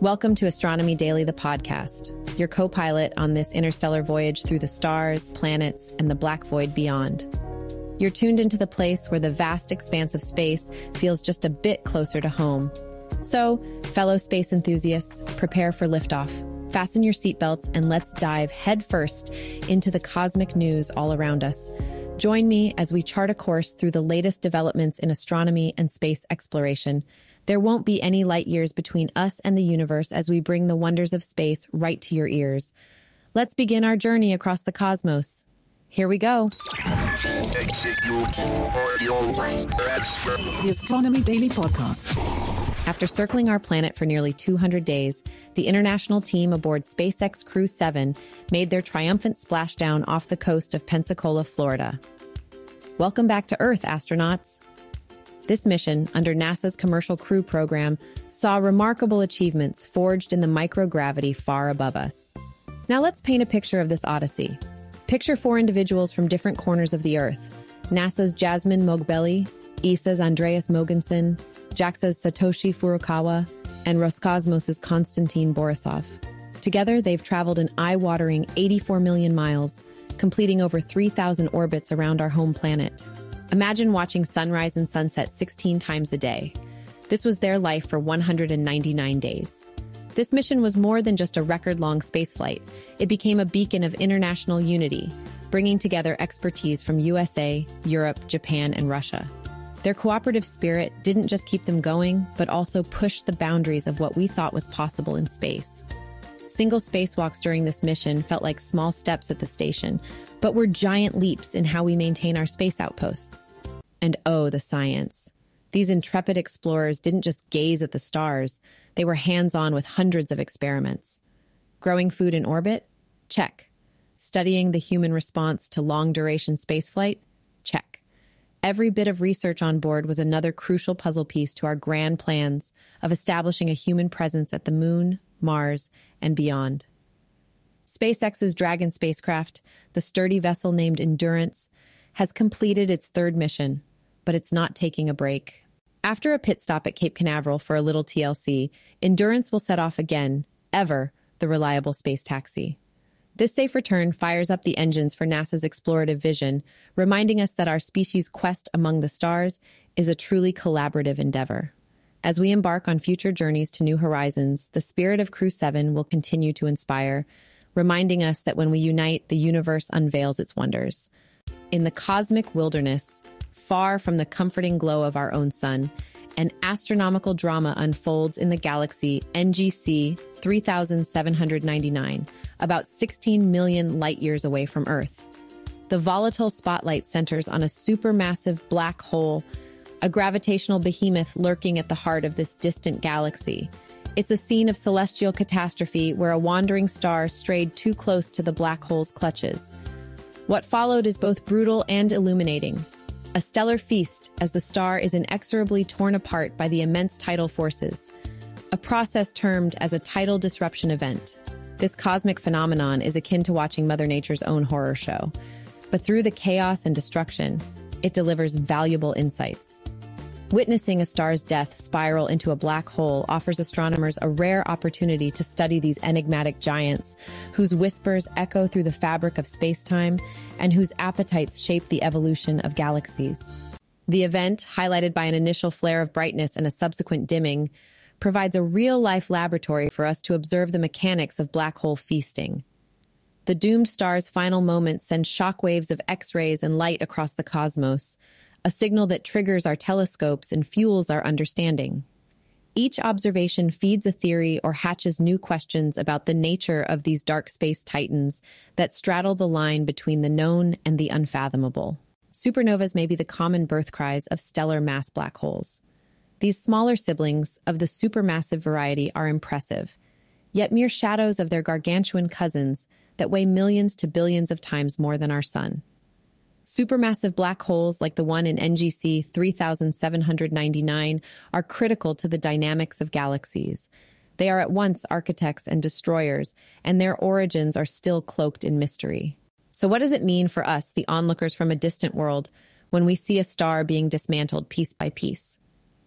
Welcome to Astronomy Daily, the podcast, your co pilot on this interstellar voyage through the stars, planets, and the black void beyond. You're tuned into the place where the vast expanse of space feels just a bit closer to home. So, fellow space enthusiasts, prepare for liftoff. Fasten your seatbelts and let's dive headfirst into the cosmic news all around us. Join me as we chart a course through the latest developments in astronomy and space exploration there won't be any light years between us and the universe as we bring the wonders of space right to your ears. Let's begin our journey across the cosmos. Here we go. The Astronomy Daily Podcast. After circling our planet for nearly 200 days, the international team aboard SpaceX Crew 7 made their triumphant splashdown off the coast of Pensacola, Florida. Welcome back to Earth, astronauts. This mission, under NASA's Commercial Crew program, saw remarkable achievements forged in the microgravity far above us. Now let's paint a picture of this odyssey. Picture four individuals from different corners of the Earth NASA's Jasmine Moghbeli, ESA's Andreas Mogensen, JAXA's Satoshi Furukawa, and Roscosmos's Konstantin Borisov. Together, they've traveled an eye watering 84 million miles, completing over 3,000 orbits around our home planet. Imagine watching sunrise and sunset 16 times a day. This was their life for 199 days. This mission was more than just a record long spaceflight, it became a beacon of international unity, bringing together expertise from USA, Europe, Japan, and Russia. Their cooperative spirit didn't just keep them going, but also pushed the boundaries of what we thought was possible in space. Single spacewalks during this mission felt like small steps at the station, but were giant leaps in how we maintain our space outposts. And oh, the science. These intrepid explorers didn't just gaze at the stars, they were hands on with hundreds of experiments. Growing food in orbit? Check. Studying the human response to long duration spaceflight? Check. Every bit of research on board was another crucial puzzle piece to our grand plans of establishing a human presence at the moon, Mars, and beyond. SpaceX's Dragon spacecraft, the sturdy vessel named Endurance, has completed its third mission, but it's not taking a break. After a pit stop at Cape Canaveral for a little TLC, Endurance will set off again, ever the reliable space taxi. This safe return fires up the engines for NASA's explorative vision, reminding us that our species' quest among the stars is a truly collaborative endeavor. As we embark on future journeys to new horizons, the spirit of Crew 7 will continue to inspire, reminding us that when we unite, the universe unveils its wonders. In the cosmic wilderness, far from the comforting glow of our own sun, an astronomical drama unfolds in the galaxy NGC 3799, about 16 million light years away from Earth. The volatile spotlight centers on a supermassive black hole a gravitational behemoth lurking at the heart of this distant galaxy. It's a scene of celestial catastrophe where a wandering star strayed too close to the black hole's clutches. What followed is both brutal and illuminating. A stellar feast as the star is inexorably torn apart by the immense tidal forces, a process termed as a tidal disruption event. This cosmic phenomenon is akin to watching Mother Nature's own horror show, but through the chaos and destruction, it delivers valuable insights. Witnessing a star's death spiral into a black hole offers astronomers a rare opportunity to study these enigmatic giants, whose whispers echo through the fabric of spacetime and whose appetites shape the evolution of galaxies. The event, highlighted by an initial flare of brightness and a subsequent dimming, provides a real life laboratory for us to observe the mechanics of black hole feasting. The doomed star's final moments send shockwaves of X rays and light across the cosmos a signal that triggers our telescopes and fuels our understanding. Each observation feeds a theory or hatches new questions about the nature of these dark space titans that straddle the line between the known and the unfathomable. Supernovas may be the common birth cries of stellar mass black holes. These smaller siblings of the supermassive variety are impressive, yet mere shadows of their gargantuan cousins that weigh millions to billions of times more than our sun. Supermassive black holes like the one in NGC 3799 are critical to the dynamics of galaxies. They are at once architects and destroyers, and their origins are still cloaked in mystery. So, what does it mean for us, the onlookers from a distant world, when we see a star being dismantled piece by piece?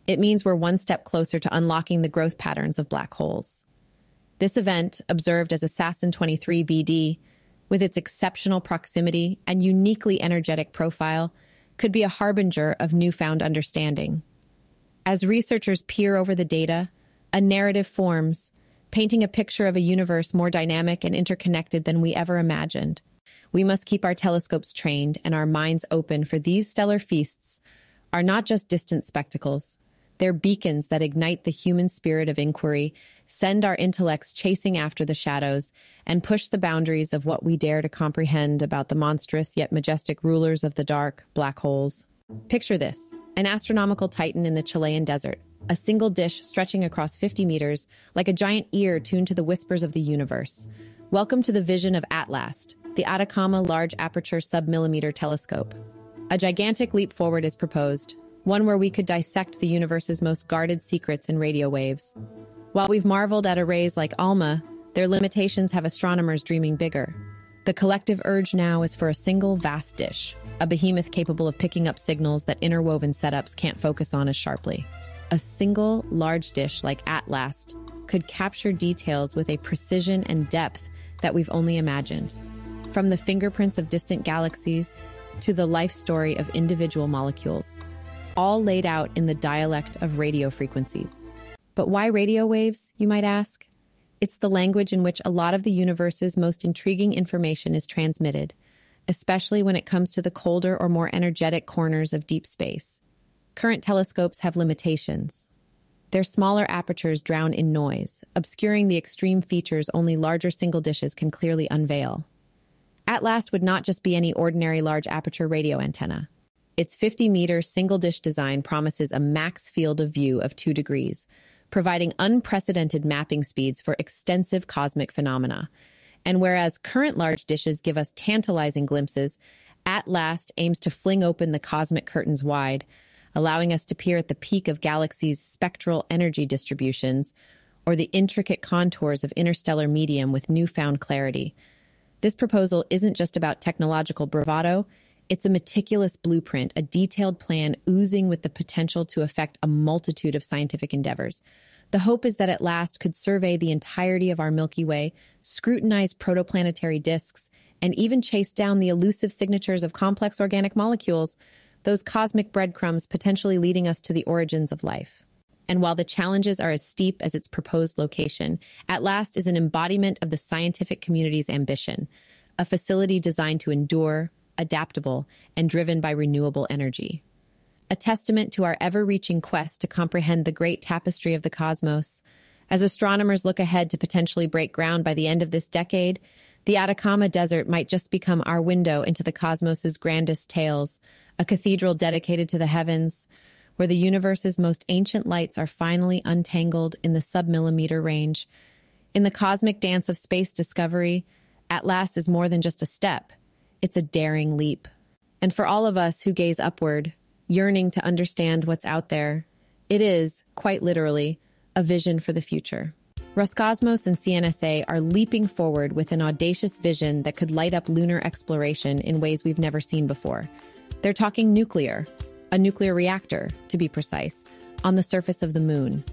It means we're one step closer to unlocking the growth patterns of black holes. This event, observed as ASASSN 23 BD, with its exceptional proximity and uniquely energetic profile, could be a harbinger of newfound understanding. As researchers peer over the data, a narrative forms, painting a picture of a universe more dynamic and interconnected than we ever imagined. We must keep our telescopes trained and our minds open for these stellar feasts are not just distant spectacles. They're beacons that ignite the human spirit of inquiry, send our intellects chasing after the shadows, and push the boundaries of what we dare to comprehend about the monstrous yet majestic rulers of the dark, black holes. Picture this an astronomical titan in the Chilean desert, a single dish stretching across 50 meters, like a giant ear tuned to the whispers of the universe. Welcome to the vision of AtLAST, the Atacama Large Aperture Submillimeter Telescope. A gigantic leap forward is proposed, one where we could dissect the universe's most guarded secrets in radio waves. While we've marveled at arrays like ALMA, their limitations have astronomers dreaming bigger. The collective urge now is for a single vast dish, a behemoth capable of picking up signals that interwoven setups can't focus on as sharply. A single large dish like AtLAST could capture details with a precision and depth that we've only imagined. From the fingerprints of distant galaxies to the life story of individual molecules, all laid out in the dialect of radio frequencies. But why radio waves, you might ask? It's the language in which a lot of the universe's most intriguing information is transmitted, especially when it comes to the colder or more energetic corners of deep space. Current telescopes have limitations. Their smaller apertures drown in noise, obscuring the extreme features only larger single dishes can clearly unveil. AtLAST would not just be any ordinary large aperture radio antenna. Its 50 meter single dish design promises a max field of view of 2 degrees, providing unprecedented mapping speeds for extensive cosmic phenomena. And whereas current large dishes give us tantalizing glimpses, AtLAST aims to fling open the cosmic curtains wide, allowing us to peer at the peak of galaxies' spectral energy distributions or the intricate contours of interstellar medium with newfound clarity. This proposal isn't just about technological bravado, it's a meticulous blueprint, a detailed plan oozing with the potential to affect a multitude of scientific endeavors. The hope is that AtLAST could survey the entirety of our Milky Way, scrutinize protoplanetary disks, and even chase down the elusive signatures of complex organic molecules those cosmic breadcrumbs potentially leading us to the origins of life. And while the challenges are as steep as its proposed location, AtLAST is an embodiment of the scientific community's ambition, a facility designed to endure, adaptable, and driven by renewable energy. A testament to our ever reaching quest to comprehend the great tapestry of the cosmos. As astronomers look ahead to potentially break ground by the end of this decade, the Atacama Desert might just become our window into the cosmos's grandest tales, a cathedral dedicated to the heavens, where the universe's most ancient lights are finally untangled in the submillimeter range. In the cosmic dance of space discovery, AtLAST is more than just a step, it's a daring leap. And for all of us who gaze upward, yearning to understand what's out there, it is, quite literally, a vision for the future. Roscosmos and CNSA are leaping forward with an audacious vision that could light up lunar exploration in ways we've never seen before. They're talking nuclear, a nuclear reactor, to be precise, on the surface of the moon.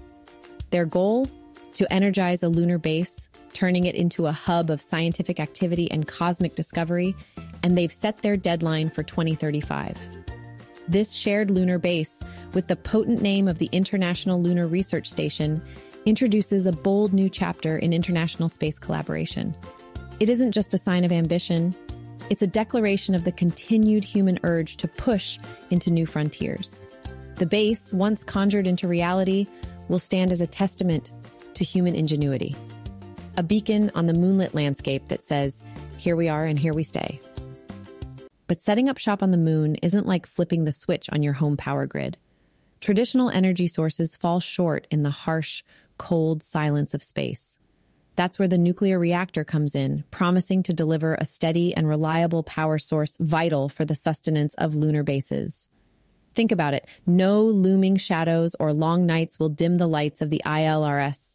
Their goal? To energize a lunar base, turning it into a hub of scientific activity and cosmic discovery, and they've set their deadline for 2035. This shared lunar base, with the potent name of the International Lunar Research Station, introduces a bold new chapter in international space collaboration. It isn't just a sign of ambition, it's a declaration of the continued human urge to push into new frontiers. The base, once conjured into reality, will stand as a testament to human ingenuity. A beacon on the moonlit landscape that says, here we are and here we stay. But setting up shop on the moon isn't like flipping the switch on your home power grid. Traditional energy sources fall short in the harsh, cold silence of space. That's where the nuclear reactor comes in, promising to deliver a steady and reliable power source vital for the sustenance of lunar bases. Think about it no looming shadows or long nights will dim the lights of the ILRS,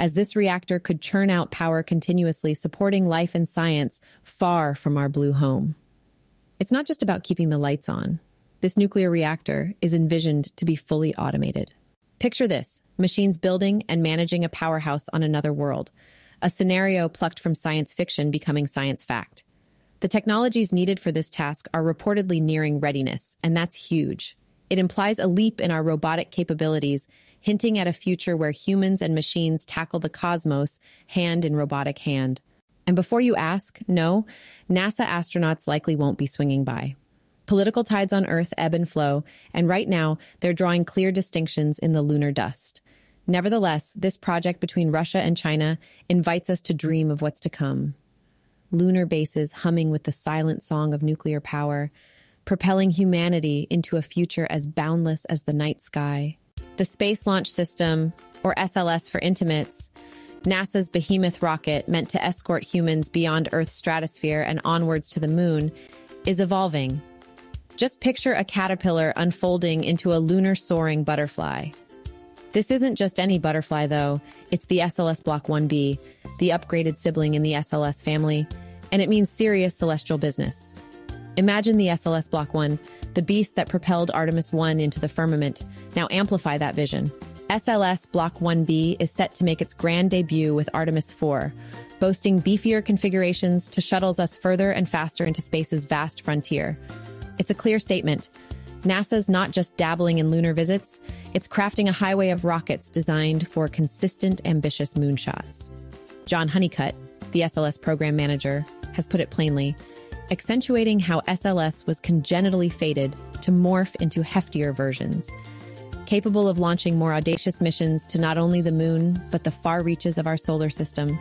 as this reactor could churn out power continuously, supporting life and science far from our blue home. It's not just about keeping the lights on. This nuclear reactor is envisioned to be fully automated. Picture this machines building and managing a powerhouse on another world a scenario plucked from science fiction becoming science fact. The technologies needed for this task are reportedly nearing readiness, and that's huge. It implies a leap in our robotic capabilities, hinting at a future where humans and machines tackle the cosmos hand in robotic hand. And before you ask, no, NASA astronauts likely won't be swinging by. Political tides on Earth ebb and flow, and right now they're drawing clear distinctions in the lunar dust. Nevertheless, this project between Russia and China invites us to dream of what's to come. Lunar bases humming with the silent song of nuclear power, propelling humanity into a future as boundless as the night sky. The Space Launch System, or SLS for intimates, NASA's behemoth rocket meant to escort humans beyond Earth's stratosphere and onwards to the moon, is evolving just picture a caterpillar unfolding into a lunar soaring butterfly. This isn't just any butterfly, though. It's the SLS Block 1B, the upgraded sibling in the SLS family, and it means serious celestial business. Imagine the SLS Block 1, the beast that propelled Artemis 1 into the firmament. Now amplify that vision. SLS Block 1B is set to make its grand debut with Artemis 4, boasting beefier configurations to shuttles us further and faster into space's vast frontier. It's a clear statement. NASA's not just dabbling in lunar visits, it's crafting a highway of rockets designed for consistent, ambitious moonshots. John Honeycutt, the SLS program manager, has put it plainly, accentuating how SLS was congenitally fated to morph into heftier versions, capable of launching more audacious missions to not only the moon, but the far reaches of our solar system.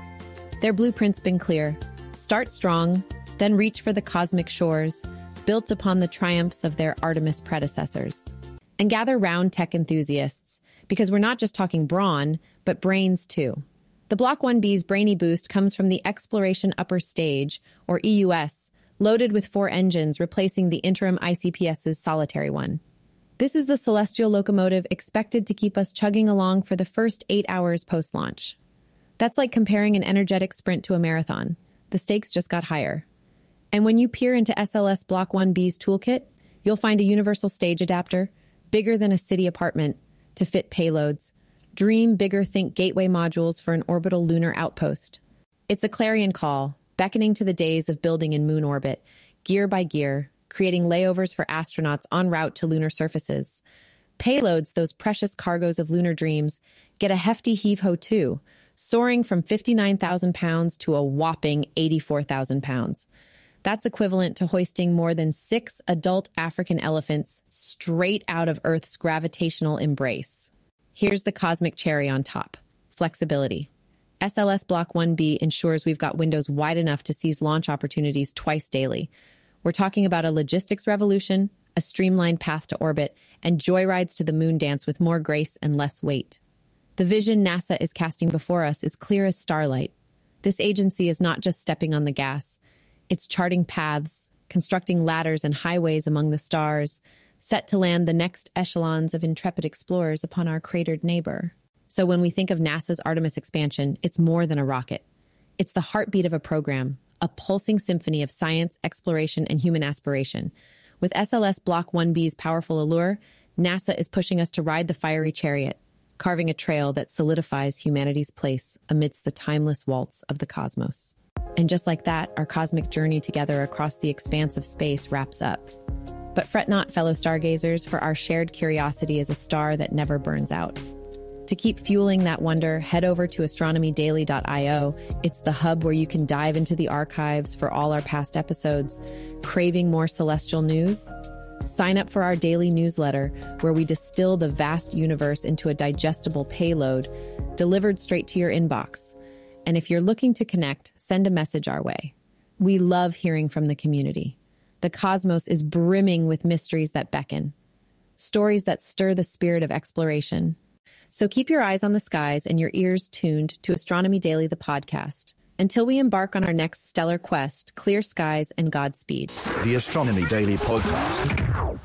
Their blueprint's been clear start strong, then reach for the cosmic shores built upon the triumphs of their Artemis predecessors. And gather round tech enthusiasts, because we're not just talking brawn, but brains too. The Block 1B's brainy boost comes from the Exploration Upper Stage, or EUS, loaded with four engines replacing the interim ICPS's solitary one. This is the celestial locomotive expected to keep us chugging along for the first eight hours post launch. That's like comparing an energetic sprint to a marathon. The stakes just got higher. And when you peer into SLS Block 1B's toolkit, you'll find a universal stage adapter, bigger than a city apartment, to fit payloads. Dream bigger think gateway modules for an orbital lunar outpost. It's a clarion call, beckoning to the days of building in moon orbit, gear by gear, creating layovers for astronauts en route to lunar surfaces. Payloads, those precious cargoes of lunar dreams, get a hefty heave ho too, soaring from 59,000 pounds to a whopping 84,000 pounds. That's equivalent to hoisting more than six adult African elephants straight out of Earth's gravitational embrace. Here's the cosmic cherry on top flexibility. SLS Block 1B ensures we've got windows wide enough to seize launch opportunities twice daily. We're talking about a logistics revolution, a streamlined path to orbit, and joyrides to the moon dance with more grace and less weight. The vision NASA is casting before us is clear as starlight. This agency is not just stepping on the gas, it's charting paths, constructing ladders and highways among the stars, set to land the next echelons of intrepid explorers upon our cratered neighbor. So when we think of NASA's Artemis expansion, it's more than a rocket. It's the heartbeat of a program, a pulsing symphony of science, exploration, and human aspiration. With SLS Block 1B's powerful allure, NASA is pushing us to ride the fiery chariot, carving a trail that solidifies humanity's place amidst the timeless waltz of the cosmos. And just like that, our cosmic journey together across the expanse of space wraps up. But fret not, fellow stargazers, for our shared curiosity is a star that never burns out. To keep fueling that wonder, head over to astronomydaily.io. It's the hub where you can dive into the archives for all our past episodes. Craving more celestial news? Sign up for our daily newsletter, where we distill the vast universe into a digestible payload delivered straight to your inbox. And if you're looking to connect, send a message our way. We love hearing from the community. The cosmos is brimming with mysteries that beckon, stories that stir the spirit of exploration. So keep your eyes on the skies and your ears tuned to Astronomy Daily, the podcast. Until we embark on our next stellar quest, clear skies and Godspeed. The Astronomy Daily Podcast.